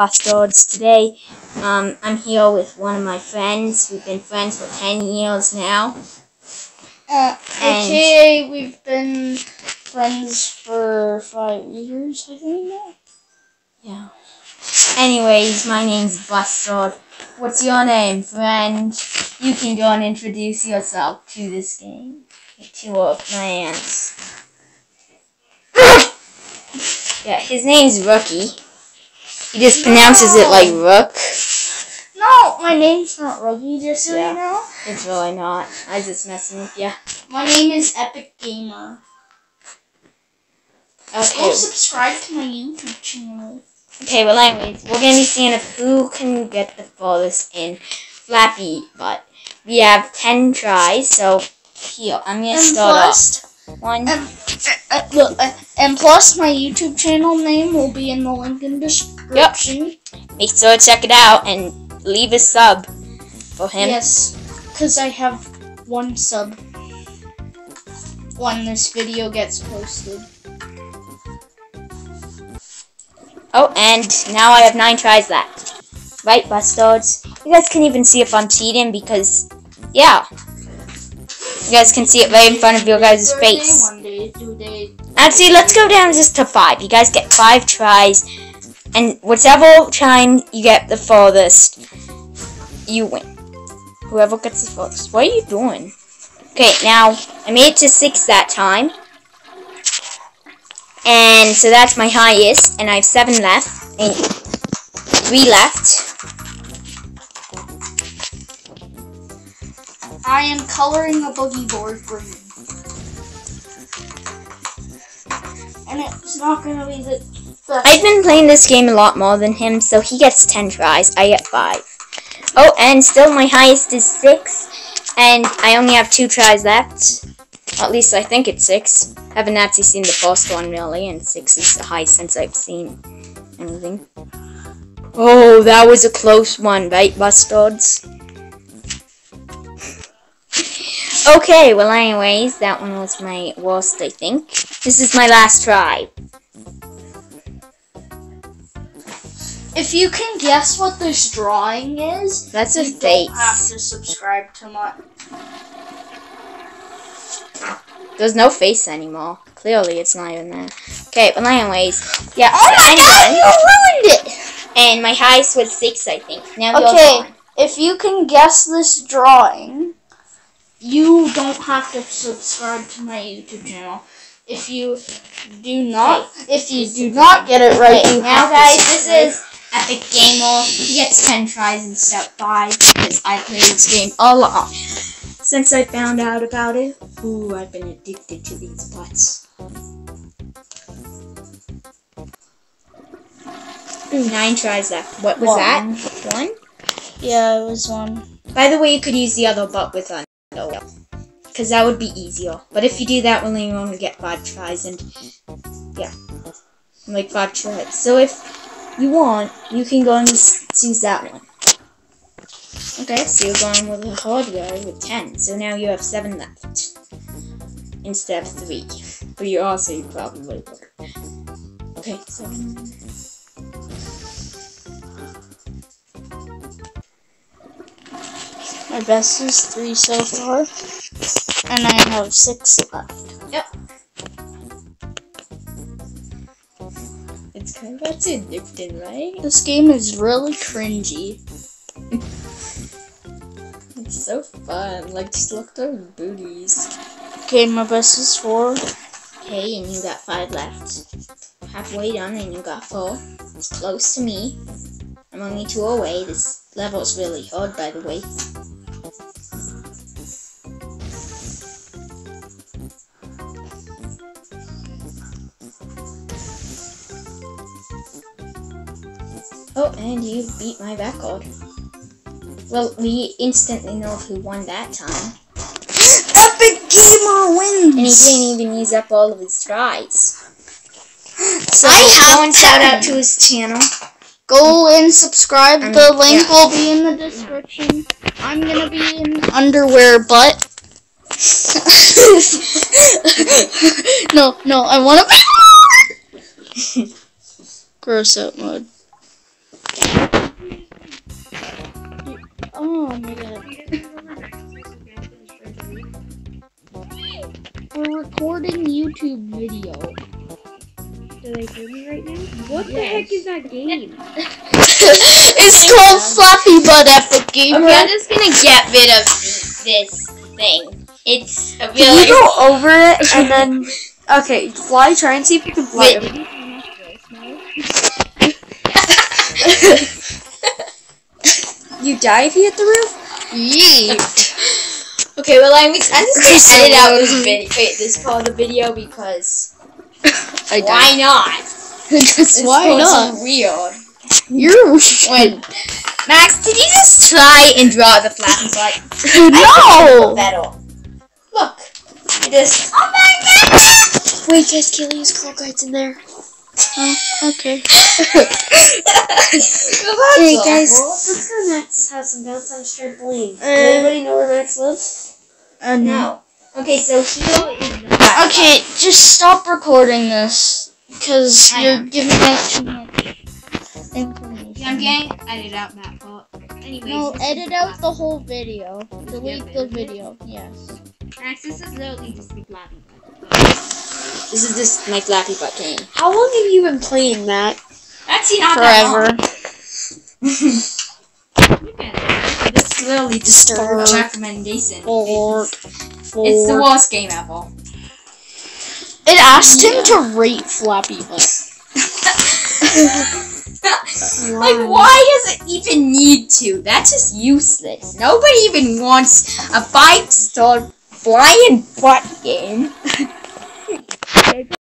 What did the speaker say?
Bustards. Today, um, I'm here with one of my friends. We've been friends for 10 years now. Uh, And- okay, we've been friends for five years, I think now. Yeah. Anyways, my name's Bustard. What's your name, friend? You can go and introduce yourself to this game. To our plans. yeah, his name's Rookie. He just pronounces it like Rook. No, my name's not Ruggy, just so Yeah. you know. It's really not. I just messing with you. My name is Epic Gamer. Go Okay. subscribe to my YouTube channel. Okay, well, anyways, we're gonna be seeing if who can get the farthest in Flappy Butt We have 10 tries, so here, I'm gonna And start plus, off. One, uh, look, uh, and plus, my YouTube channel name will be in the link in description. make sure to check it out and leave a sub for him. Yes, because I have one sub when this video gets posted. Oh, and now I have 9 tries left. Right, bustards? You guys can even see if I'm cheating because, yeah. You guys can see it right in front of your guys' face. Due date. Actually, let's go down just to five. You guys get five tries, and whichever time you get the farthest, you win. Whoever gets the farthest. What are you doing? Okay, now I made it to six that time, and so that's my highest. And I have seven left, and three left. I am coloring a boogie board green. And it's not gonna be the best. I've been playing this game a lot more than him, so he gets 10 tries. I get 5. Oh, and still my highest is 6. And I only have 2 tries left. At least I think it's 6. Haven't actually seen the first one really, and 6 is the highest since I've seen anything. Oh, that was a close one, right, bustards? Okay, well anyways, that one was my worst, I think. This is my last try. If you can guess what this drawing is, That's a you don't have to subscribe to my. There's no face anymore. Clearly, it's not even there. Okay, but anyways, yeah. Oh my I'm god, you ruined it! And my highest was six, I think. Now Okay, if you can guess this drawing, you don't have to subscribe to my YouTube channel. If you do not, if you do not get it right, Okay, now guys, this is Epic Gamer. He gets 10 tries instead of 5 because I play this game a lot. Since I found out about it, ooh, I've been addicted to these butts. Ooh, nine tries left. What was One. that? One? yeah, it was one. By the way, you could use the other butt with under because that would be easier. But if you do that, well, you only get five tries, and yeah, like five tries. So if you want, you can go and choose that one. Okay, so you're going with the hardware with ten. So now you have seven left instead of three. But you also probably would. Okay, seven. My best is three so far, and I have six left. Yep. It's kind of that's addicting, right? This game is really cringy. It's so fun. Like, just look at those booties. Okay, my best is four. Okay, and you got five left. Halfway done, and you got four. It's close to me. I'm only two away. This level is really hard, by the way. Oh, and you beat my record. Well, we instantly know who won that time. Epic Gamer wins! And he didn't even use up all of his tries. So I have and shout out to his channel. Go and subscribe. Um, the link yeah. will be in the description. I'm gonna be in underwear, but no, no, I want to be gross out mode. Oh my god. We're recording YouTube video. Do they hear me right now? What the heck is that game? it's called Flappy Butt Epic Gamer. Okay, I'm just gonna get rid of this thing. It's a Can you go over it and then okay, fly. Try and see if you can fly. You die if you hit the roof. Yeet. Okay, well I'm, I'm just This gonna edit out this video. Wait, this is called the video because I why not? It's why not? so weird. You're Wait, Max, did you just try and draw the flappy butt? no. Look, just. Oh my god! Wait, guys, Kelly's call guides in there. Oh, okay. Hey guys, let's go Max have some bounce on bling. Uh, Anybody know where Max lives? Uh, no. No. Okay, so Hero is the Okay, just stop recording this because I you're am. giving out too much information. Yeah, I'm getting edit out that part. Anyways, No, edit out the whole video. Delete Yeah, the video. Yes. Max, this is literally just flappy butt. This is just my flappy butt game. How long have you been playing, Matt? Actually, not that Forever. long. Look at it. This is literally just for recommendation. Four. It's the worst game ever. It asked him to rate Flappy Butt. like, why does it even need to? That's just useless. Nobody even wants a five star flying butt game. Baby.